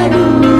Hallelujah.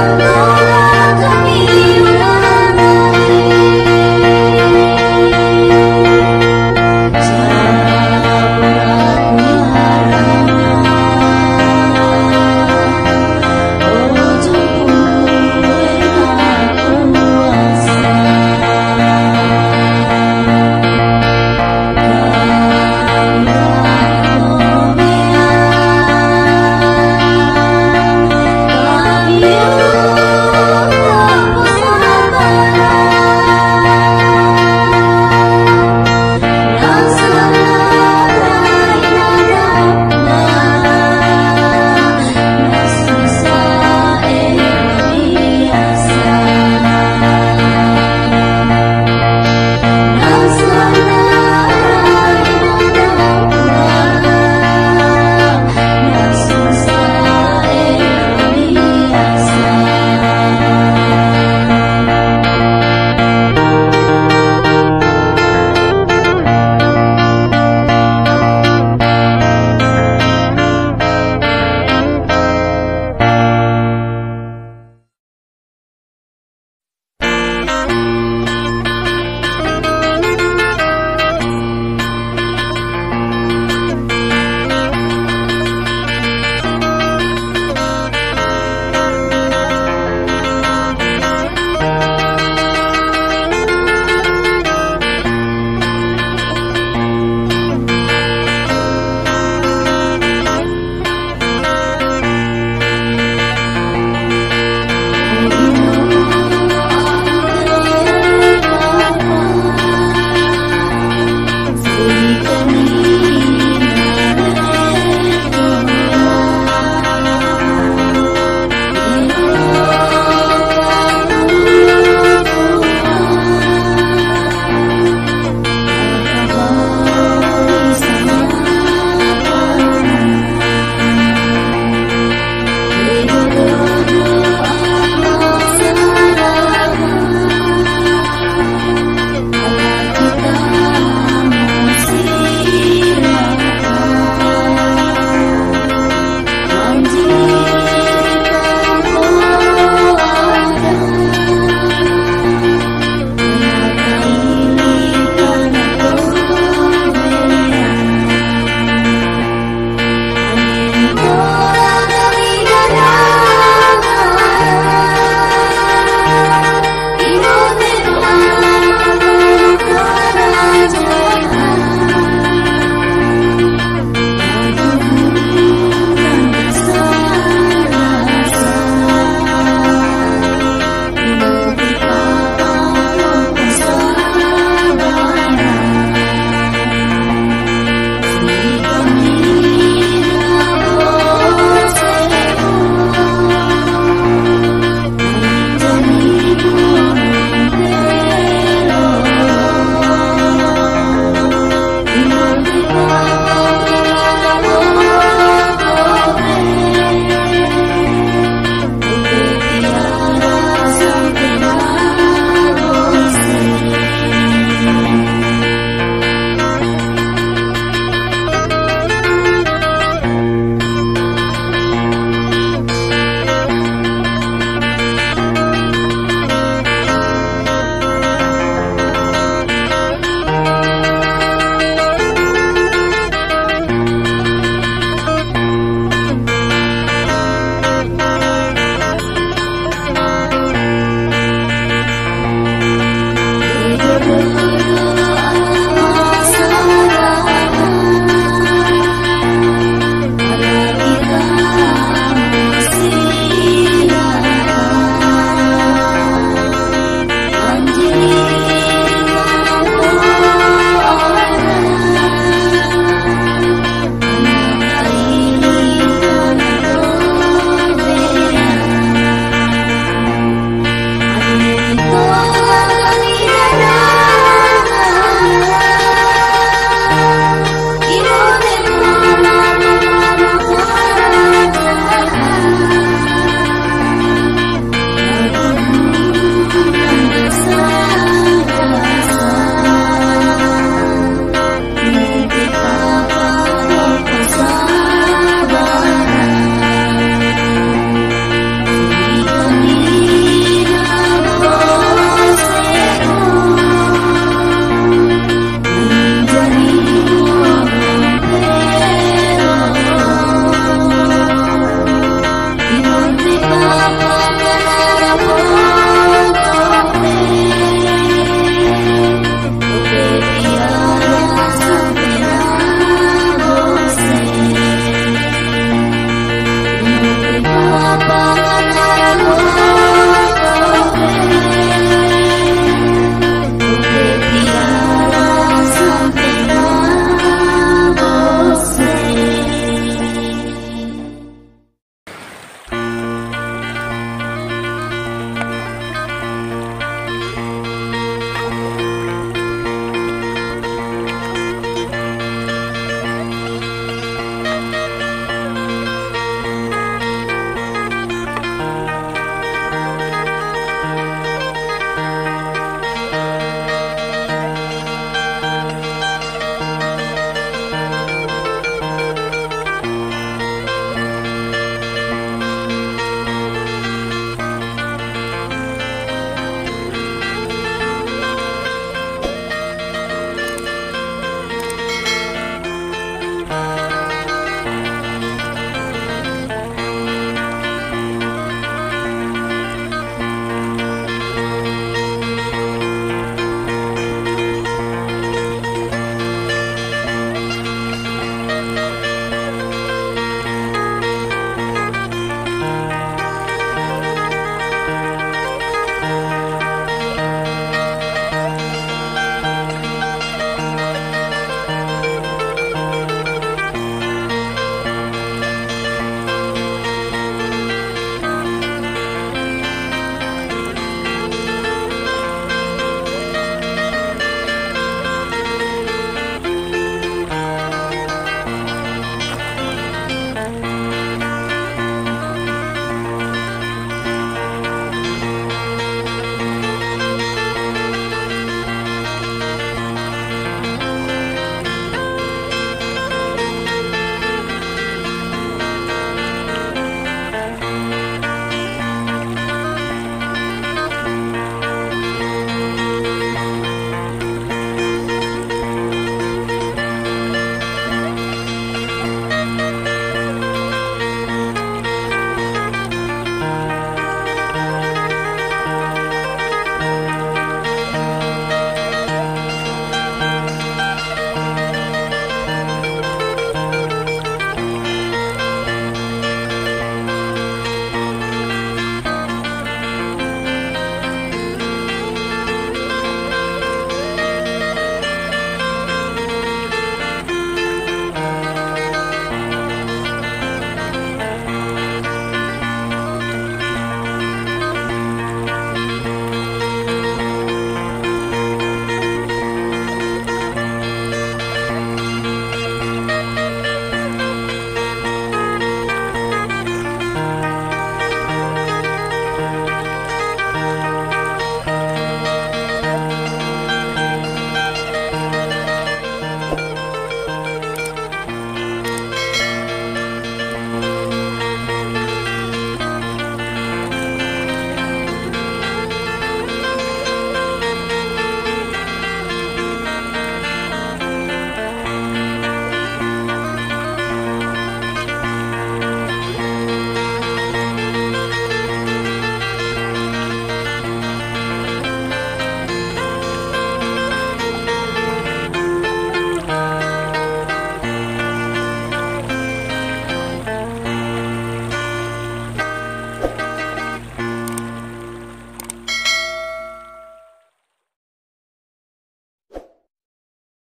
no.